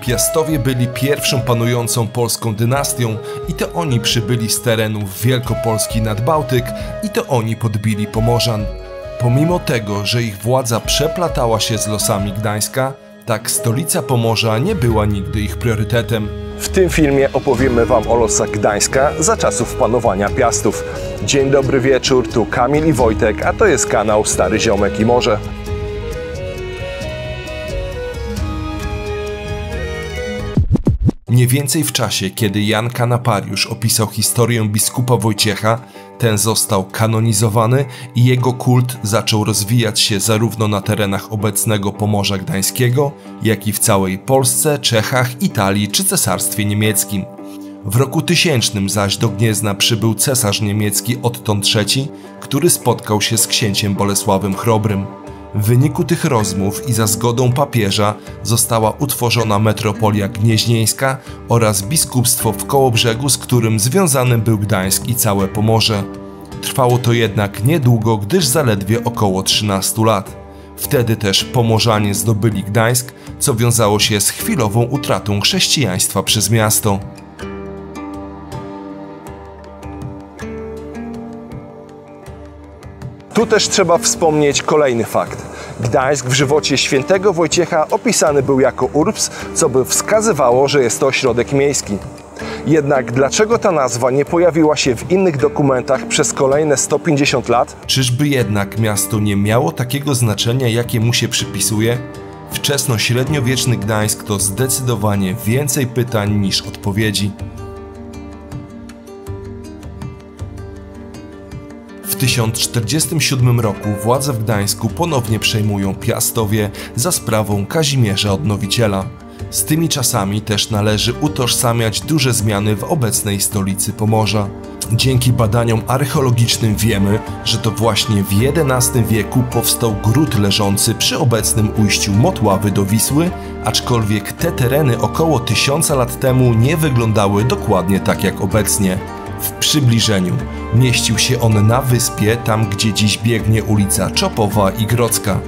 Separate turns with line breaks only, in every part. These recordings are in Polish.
Piastowie byli pierwszą panującą polską dynastią i to oni przybyli z terenów Wielkopolski nad Bałtyk i to oni podbili Pomorzan. Pomimo tego, że ich władza przeplatała się z losami Gdańska, tak stolica Pomorza nie była nigdy ich priorytetem.
W tym filmie opowiemy Wam o losach Gdańska za czasów panowania Piastów. Dzień dobry wieczór, tu Kamil i Wojtek, a to jest kanał Stary Ziomek i Morze.
Mniej więcej w czasie, kiedy Jan Kanapariusz opisał historię biskupa Wojciecha, ten został kanonizowany i jego kult zaczął rozwijać się zarówno na terenach obecnego Pomorza Gdańskiego, jak i w całej Polsce, Czechach, Italii czy Cesarstwie Niemieckim. W roku tysięcznym zaś do Gniezna przybył cesarz niemiecki Otton III, który spotkał się z księciem Bolesławem Chrobrym. W wyniku tych rozmów i za zgodą papieża została utworzona metropolia gnieźnieńska oraz biskupstwo w Kołobrzegu, z którym związany był Gdańsk i całe Pomorze. Trwało to jednak niedługo, gdyż zaledwie około 13 lat. Wtedy też Pomorzanie zdobyli Gdańsk, co wiązało się z chwilową utratą chrześcijaństwa przez miasto.
Tu też trzeba wspomnieć kolejny fakt. Gdańsk w żywocie świętego Wojciecha opisany był jako urbs, co by wskazywało, że jest to ośrodek miejski. Jednak dlaczego ta nazwa nie pojawiła się w innych dokumentach przez kolejne 150 lat?
Czyżby jednak miasto nie miało takiego znaczenia, jakie mu się przypisuje? Wczesno-średniowieczny Gdańsk to zdecydowanie więcej pytań niż odpowiedzi. 1047 roku władze w Gdańsku ponownie przejmują Piastowie za sprawą Kazimierza Odnowiciela. Z tymi czasami też należy utożsamiać duże zmiany w obecnej stolicy Pomorza. Dzięki badaniom archeologicznym wiemy, że to właśnie w XI wieku powstał gród leżący przy obecnym ujściu Motławy do Wisły, aczkolwiek te tereny około tysiąca lat temu nie wyglądały dokładnie tak jak obecnie. W przybliżeniu mieścił się on na wyspie, tam gdzie dziś biegnie ulica Czopowa i Grodzka.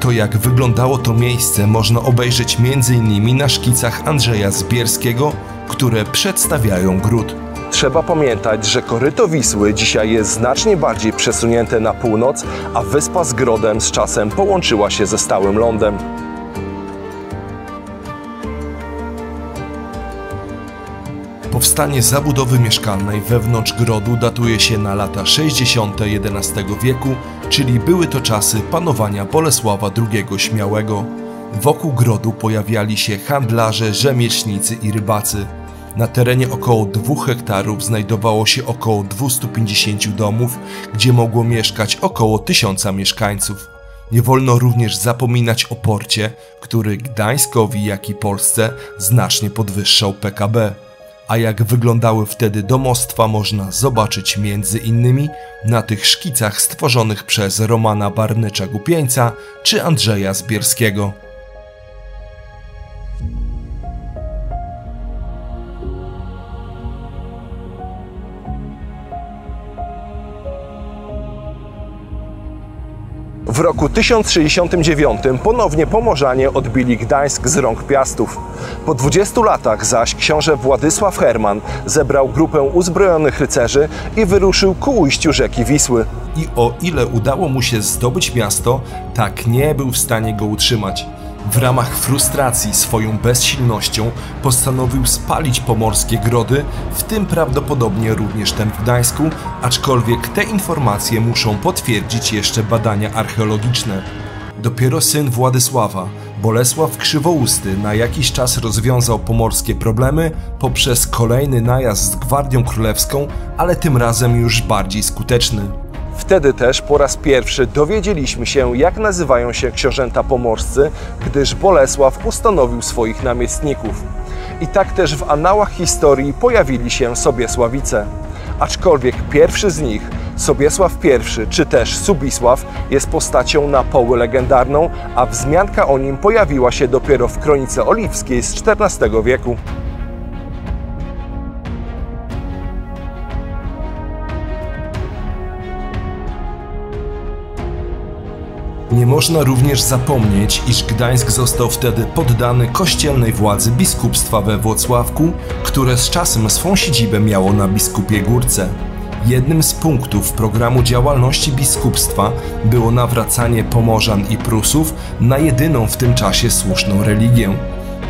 To jak wyglądało to miejsce można obejrzeć m.in. na szkicach Andrzeja Zbierskiego, które przedstawiają gród.
Trzeba pamiętać, że koryto Wisły dzisiaj jest znacznie bardziej przesunięte na północ, a wyspa z Grodem z czasem połączyła się ze stałym lądem.
Powstanie zabudowy mieszkalnej wewnątrz grodu datuje się na lata 60. XI wieku, czyli były to czasy panowania Bolesława II Śmiałego. Wokół grodu pojawiali się handlarze, rzemieślnicy i rybacy. Na terenie około 2 hektarów znajdowało się około 250 domów, gdzie mogło mieszkać około 1000 mieszkańców. Nie wolno również zapominać o porcie, który Gdańskowi, jak i Polsce znacznie podwyższał PKB a jak wyglądały wtedy domostwa można zobaczyć między innymi na tych szkicach stworzonych przez Romana Barnycza-Gupieńca czy Andrzeja Zbierskiego.
W roku 1069 ponownie Pomorzanie odbili Gdańsk z rąk Piastów. Po 20 latach zaś książę Władysław Herman zebrał grupę uzbrojonych rycerzy i wyruszył ku ujściu rzeki Wisły.
I o ile udało mu się zdobyć miasto, tak nie był w stanie go utrzymać. W ramach frustracji swoją bezsilnością postanowił spalić pomorskie grody, w tym prawdopodobnie również ten w Gdańsku, aczkolwiek te informacje muszą potwierdzić jeszcze badania archeologiczne. Dopiero syn Władysława, Bolesław Krzywousty, na jakiś czas rozwiązał pomorskie problemy poprzez kolejny najazd z Gwardią Królewską, ale tym razem już bardziej skuteczny.
Wtedy też po raz pierwszy dowiedzieliśmy się, jak nazywają się książęta pomorscy, gdyż Bolesław ustanowił swoich namiestników. I tak też w anałach historii pojawili się Sobiesławice. Aczkolwiek pierwszy z nich, Sobiesław I czy też Subisław, jest postacią na poły legendarną, a wzmianka o nim pojawiła się dopiero w Kronice Oliwskiej z XIV wieku.
Nie można również zapomnieć, iż Gdańsk został wtedy poddany kościelnej władzy biskupstwa we Włocławku, które z czasem swą siedzibę miało na Biskupie Górce. Jednym z punktów programu działalności biskupstwa było nawracanie Pomorzan i Prusów na jedyną w tym czasie słuszną religię.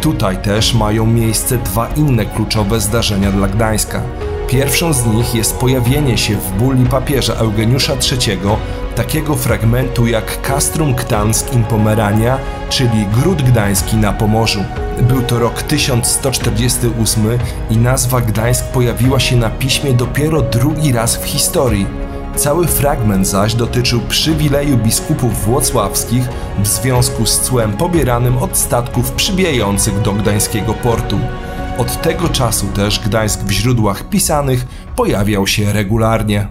Tutaj też mają miejsce dwa inne kluczowe zdarzenia dla Gdańska. Pierwszą z nich jest pojawienie się w bulli papieża Eugeniusza III takiego fragmentu jak Castrum Gdańsk in Pomerania, czyli Gród Gdański na Pomorzu. Był to rok 1148 i nazwa Gdańsk pojawiła się na piśmie dopiero drugi raz w historii. Cały fragment zaś dotyczył przywileju biskupów włocławskich w związku z cłem pobieranym od statków przybijających do gdańskiego portu. Od tego czasu też Gdańsk w źródłach pisanych pojawiał się regularnie.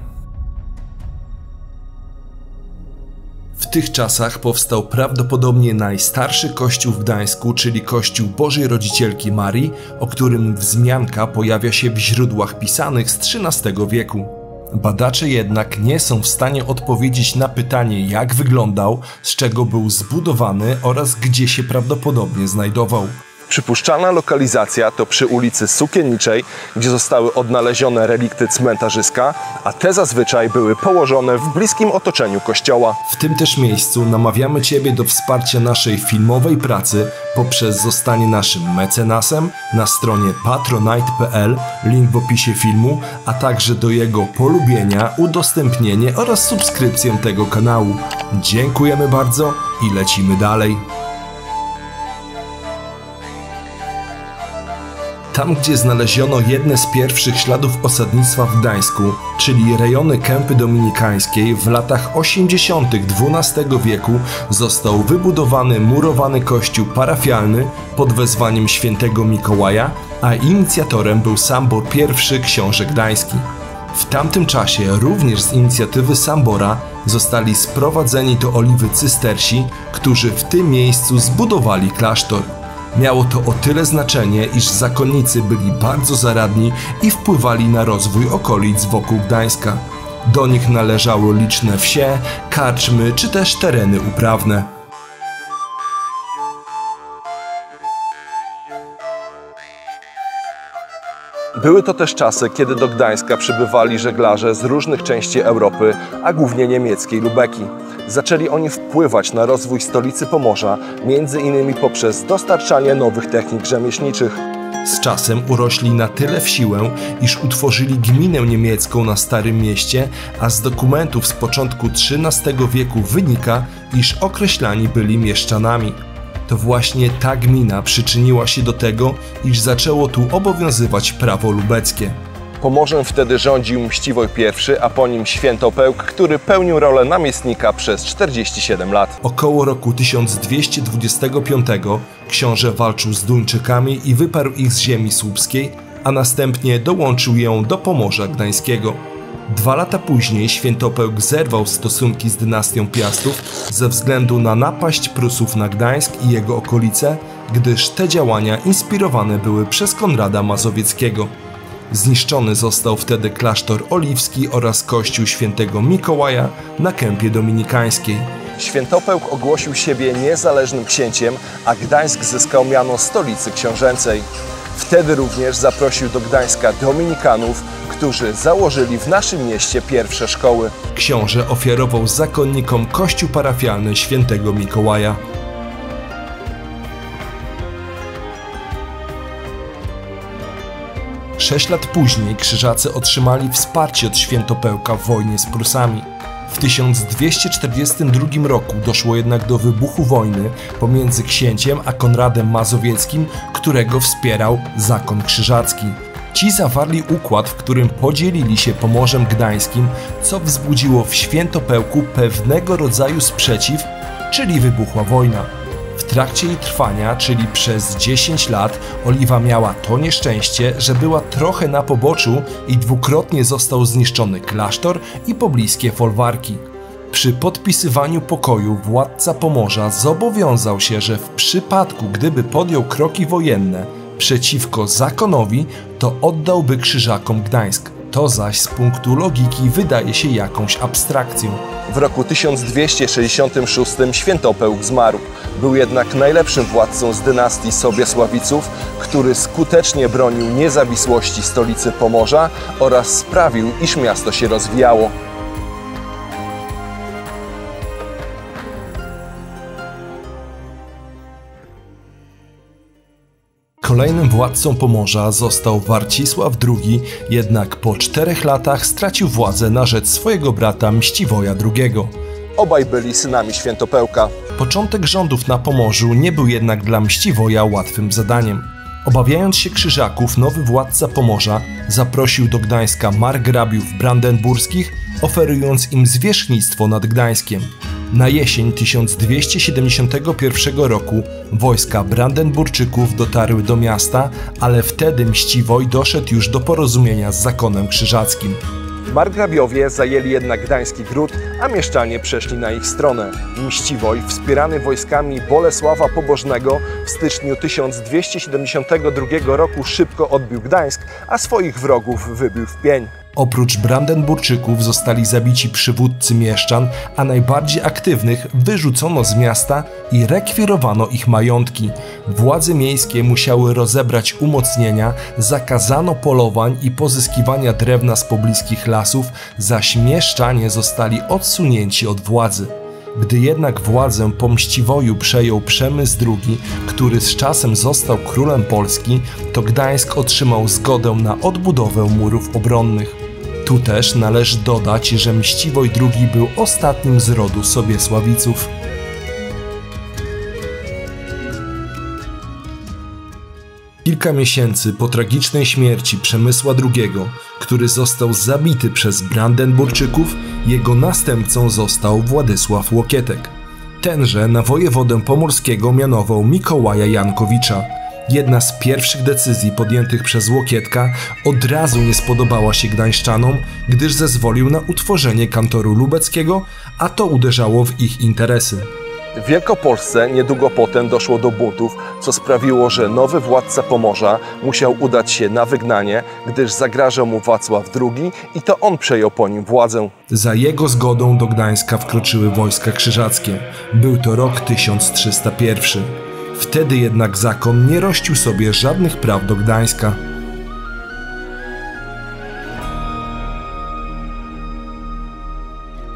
W tych czasach powstał prawdopodobnie najstarszy kościół w Gdańsku, czyli kościół Bożej Rodzicielki Marii, o którym wzmianka pojawia się w źródłach pisanych z XIII wieku. Badacze jednak nie są w stanie odpowiedzieć na pytanie, jak wyglądał, z czego był zbudowany oraz gdzie się prawdopodobnie znajdował.
Przypuszczalna lokalizacja to przy ulicy Sukienniczej, gdzie zostały odnalezione relikty cmentarzyska, a te zazwyczaj były położone w bliskim otoczeniu kościoła.
W tym też miejscu namawiamy Ciebie do wsparcia naszej filmowej pracy poprzez zostanie naszym mecenasem na stronie patronite.pl, link w opisie filmu, a także do jego polubienia, udostępnienie oraz subskrypcję tego kanału. Dziękujemy bardzo i lecimy dalej. Tam, gdzie znaleziono jedne z pierwszych śladów osadnictwa w Gdańsku, czyli rejony Kępy Dominikańskiej, w latach 80. XII wieku został wybudowany murowany kościół parafialny pod wezwaniem świętego Mikołaja, a inicjatorem był Sambor I książę gdański. W tamtym czasie również z inicjatywy Sambora zostali sprowadzeni do Oliwy Cystersi, którzy w tym miejscu zbudowali klasztor. Miało to o tyle znaczenie, iż zakonnicy byli bardzo zaradni i wpływali na rozwój okolic wokół Gdańska. Do nich należały liczne wsie, karczmy czy też tereny uprawne.
Były to też czasy, kiedy do Gdańska przybywali żeglarze z różnych części Europy, a głównie niemieckiej Lubeki. Zaczęli oni wpływać na rozwój stolicy Pomorza, między innymi poprzez dostarczanie nowych technik rzemieślniczych.
Z czasem urośli na tyle w siłę, iż utworzyli gminę niemiecką na Starym Mieście, a z dokumentów z początku XIII wieku wynika, iż określani byli mieszczanami. To właśnie ta gmina przyczyniła się do tego, iż zaczęło tu obowiązywać prawo lubeckie.
Pomorzem wtedy rządził Mściwoj I, a po nim Świętopełk, który pełnił rolę namiestnika przez 47 lat.
Około roku 1225 książę walczył z Duńczykami i wyparł ich z ziemi słupskiej, a następnie dołączył ją do Pomorza Gdańskiego. Dwa lata później Świętopełk zerwał stosunki z dynastią Piastów ze względu na napaść Prusów na Gdańsk i jego okolice, gdyż te działania inspirowane były przez Konrada Mazowieckiego. Zniszczony został wtedy klasztor oliwski oraz kościół świętego Mikołaja na kępie dominikańskiej.
Świętopełk ogłosił siebie niezależnym księciem, a Gdańsk zyskał miano stolicy książęcej. Wtedy również zaprosił do Gdańska dominikanów, którzy założyli w naszym mieście pierwsze szkoły.
Książę ofiarował zakonnikom kościół parafialny świętego Mikołaja. Sześć lat później krzyżacy otrzymali wsparcie od Świętopełka w wojnie z Prusami. W 1242 roku doszło jednak do wybuchu wojny pomiędzy księciem a Konradem Mazowieckim, którego wspierał zakon krzyżacki. Ci zawarli układ, w którym podzielili się Pomorzem Gdańskim, co wzbudziło w Świętopełku pewnego rodzaju sprzeciw, czyli wybuchła wojna. W trakcie jej trwania, czyli przez 10 lat, Oliwa miała to nieszczęście, że była trochę na poboczu i dwukrotnie został zniszczony klasztor i pobliskie folwarki. Przy podpisywaniu pokoju władca Pomorza zobowiązał się, że w przypadku gdyby podjął kroki wojenne przeciwko zakonowi, to oddałby krzyżakom Gdańsk. To zaś z punktu logiki wydaje się jakąś abstrakcją.
W roku 1266 Świętopełk zmarł. Był jednak najlepszym władcą z dynastii Sobiesławiców, który skutecznie bronił niezawisłości stolicy Pomorza oraz sprawił, iż miasto się rozwijało.
Kolejnym władcą Pomorza został Warcisław II, jednak po czterech latach stracił władzę na rzecz swojego brata Mściwoja II.
Obaj byli synami Świętopełka.
Początek rządów na Pomorzu nie był jednak dla Mściwoja łatwym zadaniem. Obawiając się krzyżaków, nowy władca Pomorza zaprosił do Gdańska margrabiów brandenburskich, oferując im zwierzchnictwo nad Gdańskiem. Na jesień 1271 roku wojska Brandenburczyków dotarły do miasta, ale wtedy Mściwoj doszedł już do porozumienia z zakonem krzyżackim.
Margrabiowie zajęli jednak Gdański Gród, a mieszczanie przeszli na ich stronę. Mściwoj, wspierany wojskami Bolesława Pobożnego, w styczniu 1272 roku szybko odbił Gdańsk, a swoich wrogów wybił w pień.
Oprócz Brandenburczyków zostali zabici przywódcy mieszczan, a najbardziej aktywnych wyrzucono z miasta i rekwirowano ich majątki. Władze miejskie musiały rozebrać umocnienia, zakazano polowań i pozyskiwania drewna z pobliskich lasów, zaś mieszczanie zostali odsunięci od władzy. Gdy jednak władzę po Mściwoju przejął Przemysł II, który z czasem został królem Polski, to Gdańsk otrzymał zgodę na odbudowę murów obronnych. Tu też należy dodać, że Mściwoj II był ostatnim z rodu Sobiesławiców. Kilka miesięcy po tragicznej śmierci Przemysła II, który został zabity przez Brandenburczyków, jego następcą został Władysław Łokietek. Tenże na wojewodę pomorskiego mianował Mikołaja Jankowicza. Jedna z pierwszych decyzji podjętych przez Łokietka od razu nie spodobała się gdańszczanom, gdyż zezwolił na utworzenie kantoru lubeckiego, a to uderzało w ich interesy.
W Wielkopolsce niedługo potem doszło do buntów, co sprawiło, że nowy władca Pomorza musiał udać się na wygnanie, gdyż zagrażał mu Wacław II i to on przejął po nim władzę.
Za jego zgodą do Gdańska wkroczyły wojska krzyżackie. Był to rok 1301. Wtedy jednak zakon nie rościł sobie żadnych praw do Gdańska.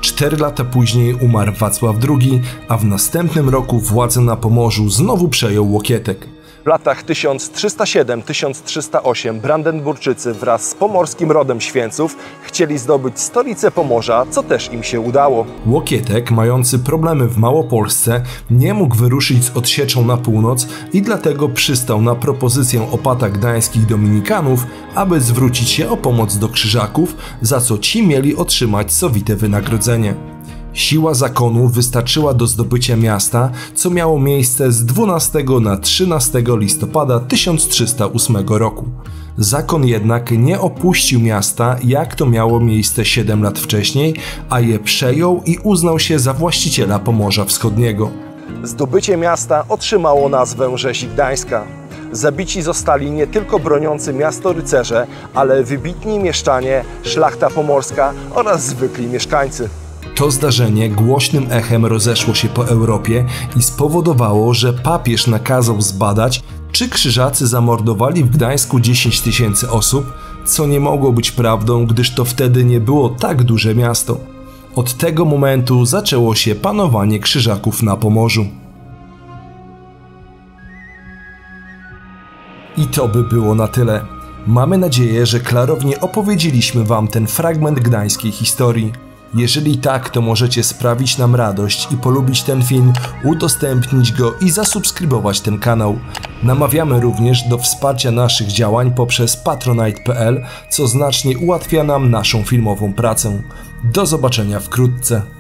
Cztery lata później umarł Wacław II, a w następnym roku władzę na Pomorzu znowu przejął Łokietek.
W latach 1307-1308 Brandenburczycy wraz z pomorskim rodem Święców chcieli zdobyć stolicę Pomorza, co też im się udało.
Łokietek, mający problemy w Małopolsce, nie mógł wyruszyć z odsieczą na północ i dlatego przystał na propozycję opata gdańskich dominikanów, aby zwrócić się o pomoc do krzyżaków, za co ci mieli otrzymać sowite wynagrodzenie. Siła zakonu wystarczyła do zdobycia miasta, co miało miejsce z 12 na 13 listopada 1308 roku. Zakon jednak nie opuścił miasta, jak to miało miejsce 7 lat wcześniej, a je przejął i uznał się za właściciela Pomorza Wschodniego.
Zdobycie miasta otrzymało nazwę Rzezi Gdańska. Zabici zostali nie tylko broniący miasto rycerze, ale wybitni mieszczanie, szlachta pomorska oraz zwykli mieszkańcy.
To zdarzenie głośnym echem rozeszło się po Europie i spowodowało, że papież nakazał zbadać, czy krzyżacy zamordowali w Gdańsku 10 tysięcy osób, co nie mogło być prawdą, gdyż to wtedy nie było tak duże miasto. Od tego momentu zaczęło się panowanie krzyżaków na Pomorzu. I to by było na tyle. Mamy nadzieję, że klarownie opowiedzieliśmy Wam ten fragment gdańskiej historii. Jeżeli tak, to możecie sprawić nam radość i polubić ten film, udostępnić go i zasubskrybować ten kanał. Namawiamy również do wsparcia naszych działań poprzez patronite.pl, co znacznie ułatwia nam naszą filmową pracę. Do zobaczenia wkrótce.